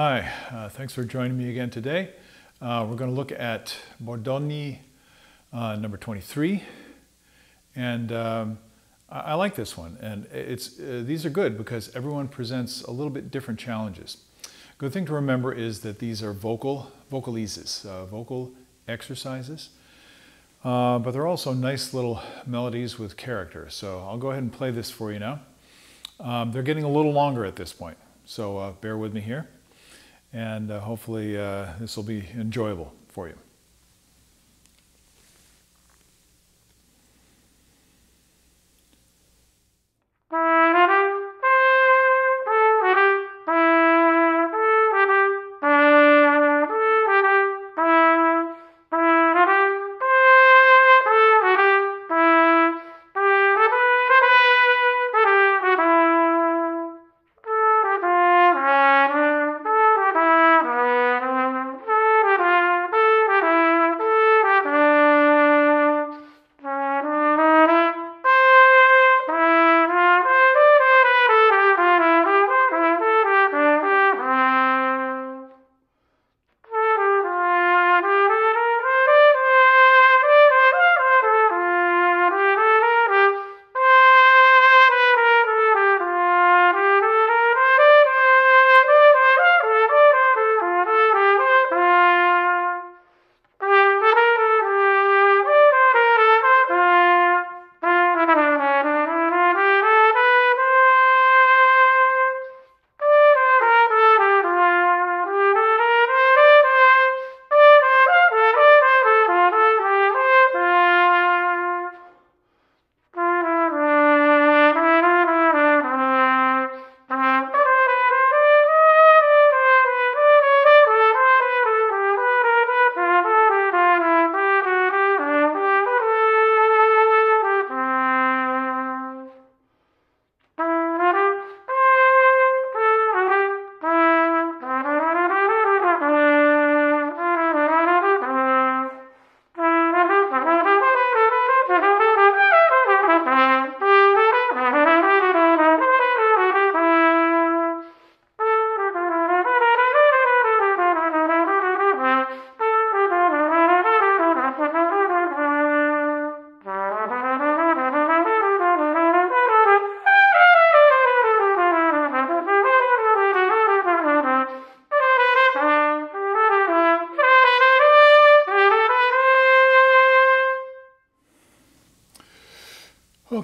Hi, uh, thanks for joining me again today. Uh, we're going to look at Bordogni uh, number 23. And um, I, I, like this one. And it's, uh, these are good because everyone presents a little bit different challenges. Good thing to remember is that these are vocal, vocalises, uh, vocal exercises. Uh, but they're also nice little melodies with character. So I'll go ahead and play this for you now. Um, they're getting a little longer at this point, so bear with me here and uh, hopefully uh, this will be enjoyable for you.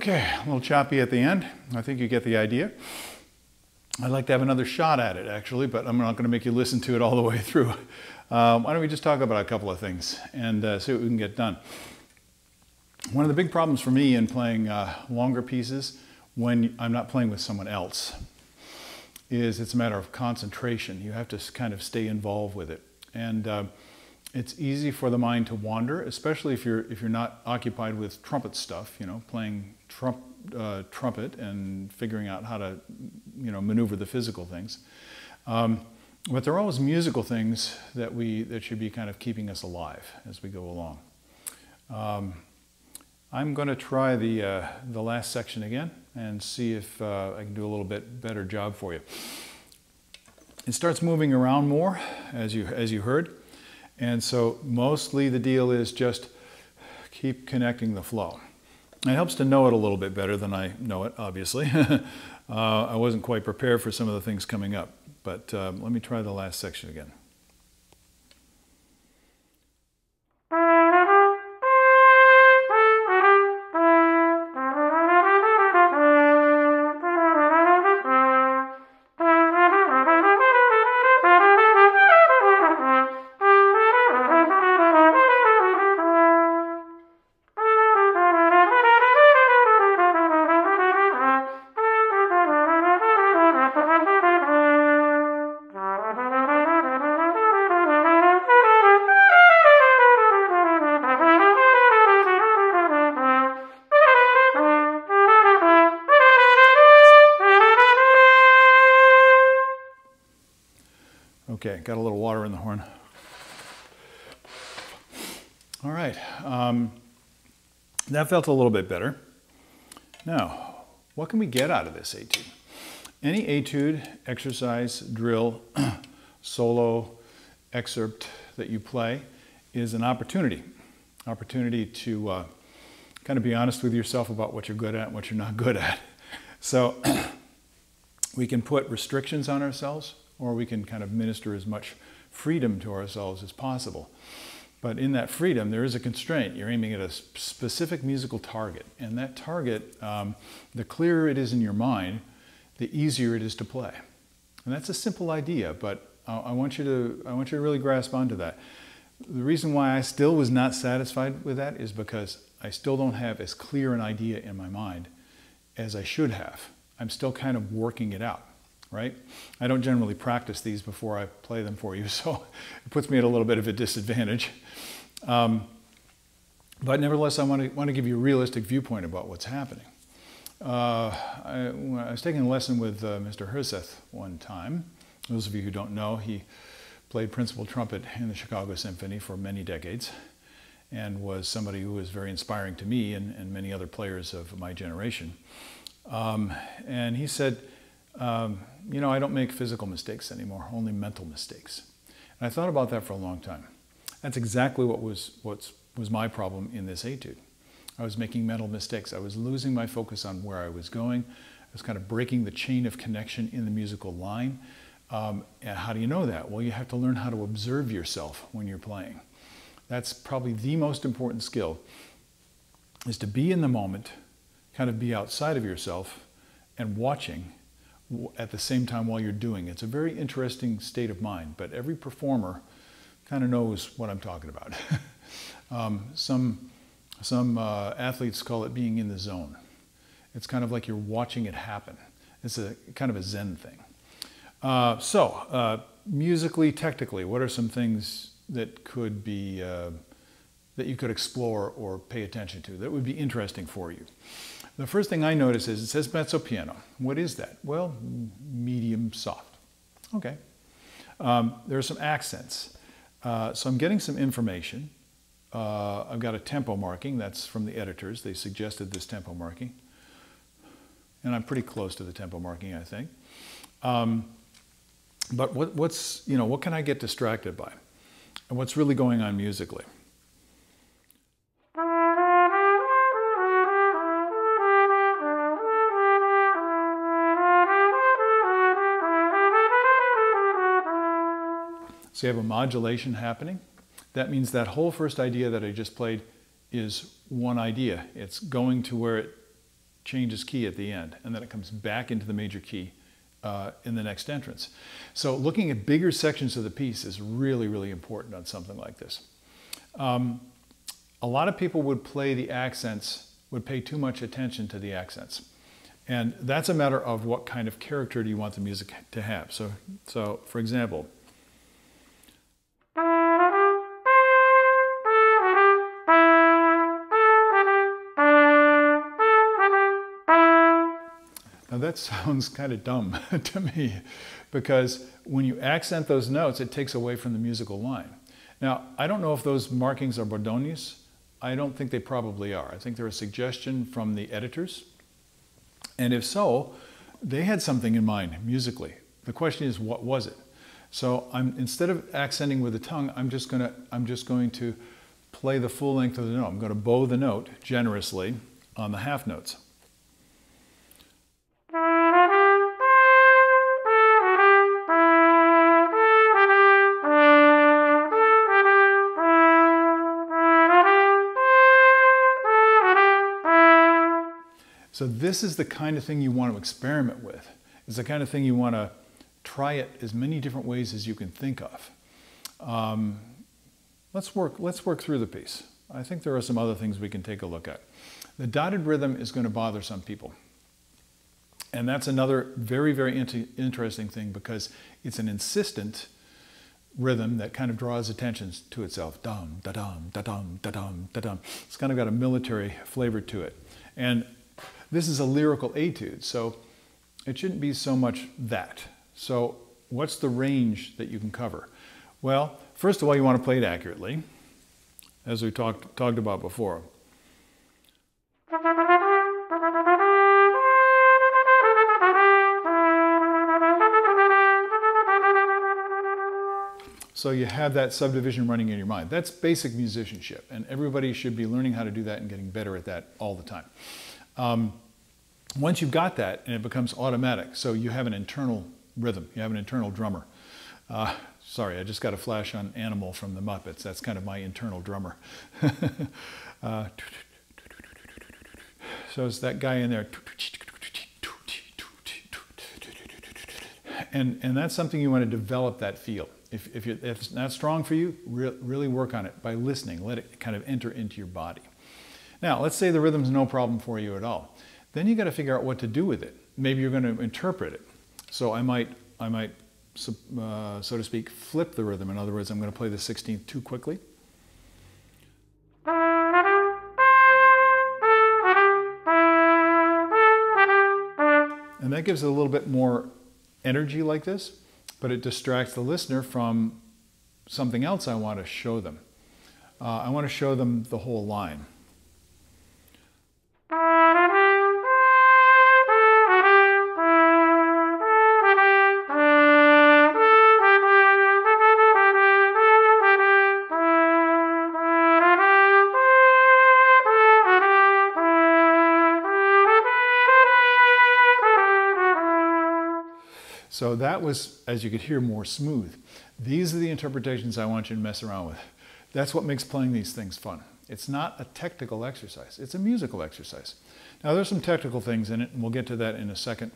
Okay, a little choppy at the end. I think you get the idea. I'd like to have another shot at it actually, but I'm not going to make you listen to it all the way through. Um, why don't we just talk about a couple of things and uh, see what we can get done. One of the big problems for me in playing uh, longer pieces when I'm not playing with someone else is it's a matter of concentration. You have to kind of stay involved with it. And uh, it's easy for the mind to wander, especially if you're if you're not occupied with trumpet stuff, you know, playing trump, uh, trumpet and figuring out how to, you know, maneuver the physical things. Um, but there are always musical things that we that should be kind of keeping us alive as we go along. Um, I'm going to try the uh, the last section again and see if uh, I can do a little bit better job for you. It starts moving around more, as you as you heard. And so mostly the deal is just keep connecting the flow. It helps to know it a little bit better than I know it, obviously. uh, I wasn't quite prepared for some of the things coming up, but um, let me try the last section again. Got a little water in the horn. All right, um, that felt a little bit better. Now, what can we get out of this etude? Any etude, exercise, drill, solo excerpt that you play is an opportunity. Opportunity to uh, kind of be honest with yourself about what you're good at and what you're not good at. So we can put restrictions on ourselves or we can kind of minister as much freedom to ourselves as possible. But in that freedom, there is a constraint. You're aiming at a specific musical target. And that target, um, the clearer it is in your mind, the easier it is to play. And that's a simple idea, but I, I want you to, I want you to really grasp onto that. The reason why I still was not satisfied with that is because I still don't have as clear an idea in my mind as I should have. I'm still kind of working it out right? I don't generally practice these before I play them for you, so it puts me at a little bit of a disadvantage. Um, but nevertheless, I want to, want to give you a realistic viewpoint about what's happening. Uh, I, I, was taking a lesson with uh, Mr. Herseth one time. Those of you who don't know, he played principal trumpet in the Chicago Symphony for many decades and was somebody who was very inspiring to me and, and many other players of my generation. Um, and he said, um, you know, I don't make physical mistakes anymore, only mental mistakes. And I thought about that for a long time. That's exactly what was, what was my problem in this etude. I was making mental mistakes. I was losing my focus on where I was going. I was kind of breaking the chain of connection in the musical line. Um, and how do you know that? Well, you have to learn how to observe yourself when you're playing. That's probably the most important skill, is to be in the moment, kind of be outside of yourself and watching at the same time while you're doing. It's a very interesting state of mind, but every performer kind of knows what I'm talking about. um, some some uh, athletes call it being in the zone. It's kind of like you're watching it happen. It's a kind of a Zen thing. Uh, so, uh, musically, technically, what are some things that could be uh, that you could explore or pay attention to that would be interesting for you? The first thing I notice is it says mezzo piano. What is that? Well, medium soft. Okay. Um, there are some accents. Uh, so I'm getting some information. Uh, I've got a tempo marking. That's from the editors. They suggested this tempo marking. And I'm pretty close to the tempo marking, I think. Um, but what, what's, you know, what can I get distracted by? And what's really going on musically? So you have a modulation happening. That means that whole first idea that I just played is one idea. It's going to where it changes key at the end, and then it comes back into the major key uh, in the next entrance. So looking at bigger sections of the piece is really, really important on something like this. Um, a lot of people would play the accents, would pay too much attention to the accents. And that's a matter of what kind of character do you want the music to have. So, so for example, that sounds kind of dumb to me because when you accent those notes, it takes away from the musical line. Now, I don't know if those markings are Bordogni's. I don't think they probably are. I think they're a suggestion from the editors. And if so, they had something in mind musically. The question is, what was it? So I'm instead of accenting with the tongue, I'm just gonna I'm just going to play the full length of the note. I'm going to bow the note generously on the half notes. So this is the kind of thing you want to experiment with. It's the kind of thing you want to try it as many different ways as you can think of. Um, let's work. Let's work through the piece. I think there are some other things we can take a look at. The dotted rhythm is going to bother some people. And that's another very, very interesting thing because it's an insistent rhythm that kind of draws attention to itself. Dum, da dum, da dum, da dum, da dum. It's kind of got a military flavor to it. And this is a lyrical etude, so it shouldn't be so much that. So what's the range that you can cover? Well, first of all, you want to play it accurately, as we talked, talked about before. So you have that subdivision running in your mind. That's basic musicianship, and everybody should be learning how to do that and getting better at that all the time. Um, once you've got that, and it becomes automatic, so you have an internal rhythm, you have an internal drummer. Uh, sorry, I just got a flash on Animal from the Muppets. That's kind of my internal drummer. uh, so it's that guy in there. And, and that's something you want to develop that feel. If, if, if it's not strong for you, re really work on it by listening. Let it kind of enter into your body. Now, let's say the rhythm's no problem for you at all. Then you got to figure out what to do with it. Maybe you're going to interpret it. So I might, I might, uh, so to speak, flip the rhythm. In other words, I'm going to play the 16th too quickly. And that gives it a little bit more energy like this but it distracts the listener from something else I want to show them. Uh, I want to show them the whole line. So that was, as you could hear, more smooth. These are the interpretations I want you to mess around with. That's what makes playing these things fun. It's not a technical exercise, it's a musical exercise. Now, there's some technical things in it, and we'll get to that in a second,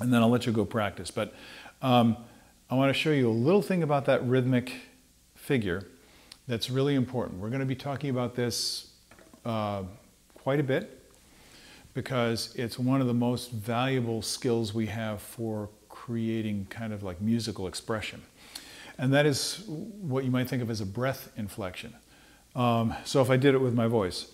and then I'll let you go practice. But um, I want to show you a little thing about that rhythmic figure that's really important. We're going to be talking about this uh, quite a bit because it's one of the most valuable skills we have for creating kind of like musical expression. And that is what you might think of as a breath inflection. Um, so if I did it with my voice.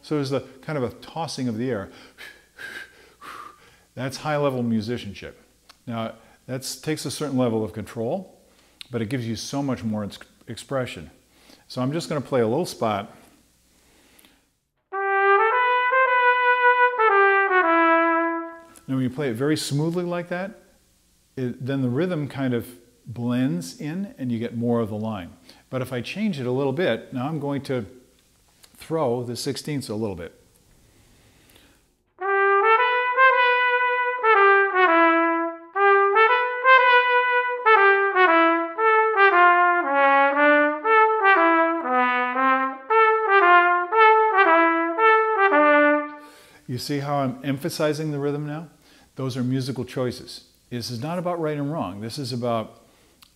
So there's the kind of a tossing of the air. That's high level musicianship. Now, that takes a certain level of control, but it gives you so much more ex expression. So I'm just going to play a little spot. And when you play it very smoothly like that, it, then the rhythm kind of blends in and you get more of the line. But if I change it a little bit, now I'm going to throw the sixteenths a little bit. How I'm emphasizing the rhythm now? Those are musical choices. This is not about right and wrong. This is about,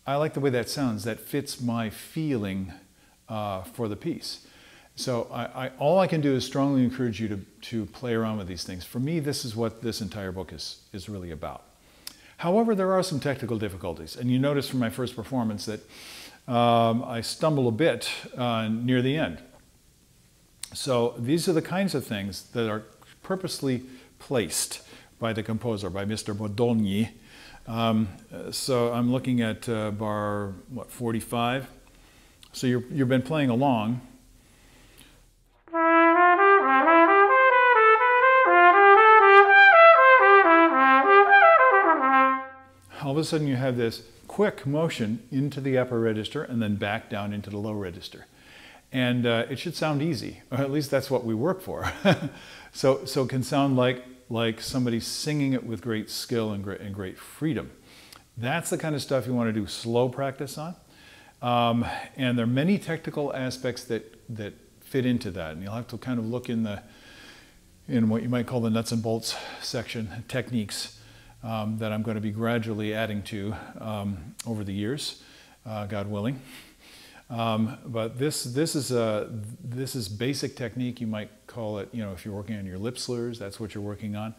I like the way that sounds. That fits my feeling uh, for the piece. So I, I, all I can do is strongly encourage you to, to play around with these things. For me, this is what this entire book is, is really about. However, there are some technical difficulties. And you notice from my first performance that um, I stumble a bit uh, near the end. So these are the kinds of things that are purposely placed by the composer, by Mr. Bordogni. Um, so I'm looking at uh, bar, what, 45? So you you've been playing along. All of a sudden you have this quick motion into the upper register and then back down into the low register. And uh, it should sound easy, or at least that's what we work for. so, so it can sound like, like somebody singing it with great skill and great, and great freedom. That's the kind of stuff you want to do slow practice on. Um, and there are many technical aspects that, that fit into that. And you'll have to kind of look in the in what you might call the nuts and bolts section, techniques um, that I'm going to be gradually adding to um, over the years, uh, God willing. Um, but this, this, is a, this is basic technique. You might call it, you know, if you're working on your lip slurs, that's what you're working on.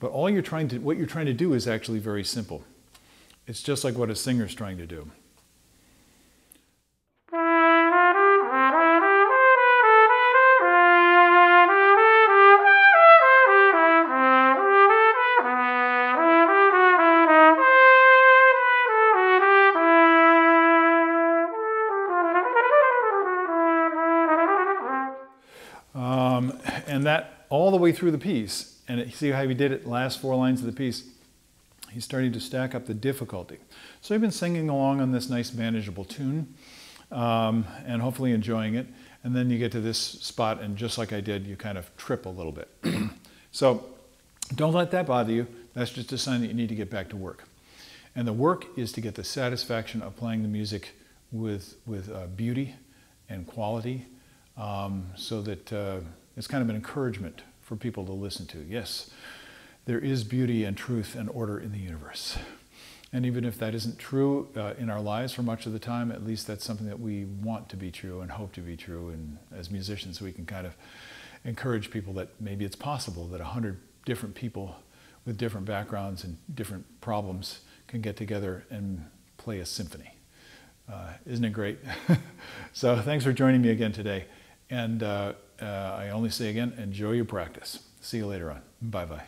But all you're trying to, what you're trying to do is actually very simple. It's just like what a singer's trying to do. Way through the piece, and it, see how he did it last four lines of the piece, he's starting to stack up the difficulty. So you've been singing along on this nice manageable tune um, and hopefully enjoying it. And then you get to this spot, and just like I did, you kind of trip a little bit. so don't let that bother you. That's just a sign that you need to get back to work. And the work is to get the satisfaction of playing the music with, with uh, beauty and quality um, so that uh, it's kind of an encouragement for people to listen to. Yes, there is beauty and truth and order in the universe. And even if that isn't true uh, in our lives for much of the time, at least that's something that we want to be true and hope to be true. And as musicians, we can kind of encourage people that maybe it's possible that a hundred different people with different backgrounds and different problems can get together and play a symphony. Uh, isn't it great? so thanks for joining me again today. And uh, Uh, I only say again, enjoy your practice. See you later on. Bye bye.